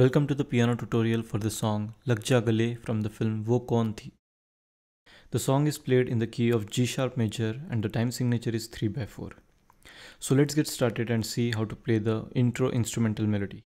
Welcome to the piano tutorial for the song Lag Ja Gale from the film Woh Kaun Thi. The song is played in the key of G sharp major and the time signature is 3 by 4. So let's get started and see how to play the intro instrumental melody.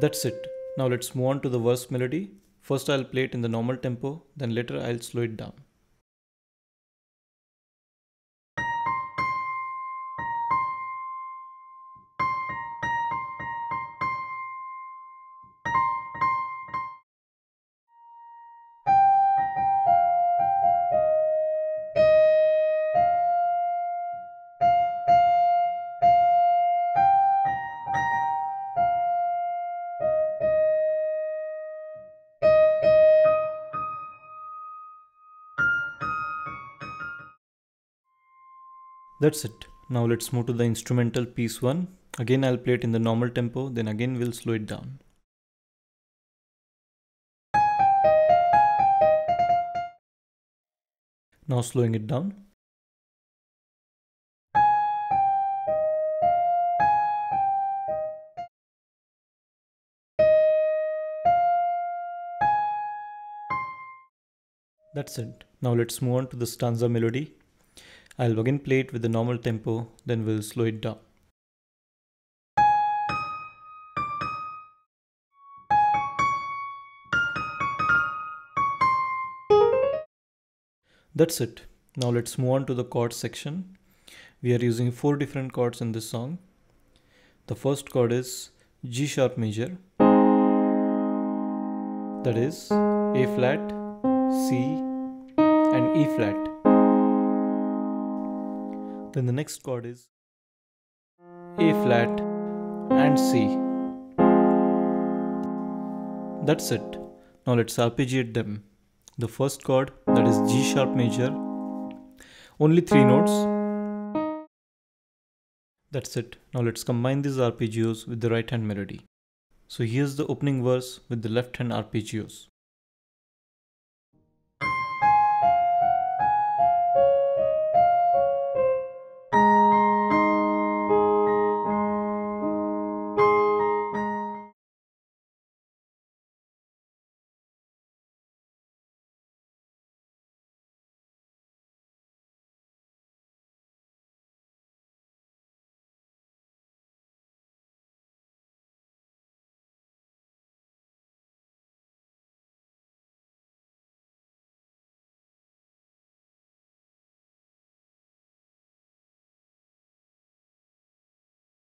That's it. Now let's move on to the verse melody. First I'll play it in the normal tempo, then later I'll slow it down. That's it. Now let's move to the instrumental piece 1. Again I'll play it in the normal tempo, then again we'll slow it down. Now slowing it down. That's it. Now let's move on to the stanza melody. I'll again play it with the normal tempo, then we'll slow it down. That's it. Now let's move on to the chord section. We are using four different chords in this song. The first chord is G sharp major. That is A flat, C and E flat. Then the next chord is A flat and C. That's it. Now let's arpeggiate them. The first chord that is G sharp major, only three notes. That's it. Now let's combine these arpeggios with the right hand melody. So here's the opening verse with the left hand arpeggios.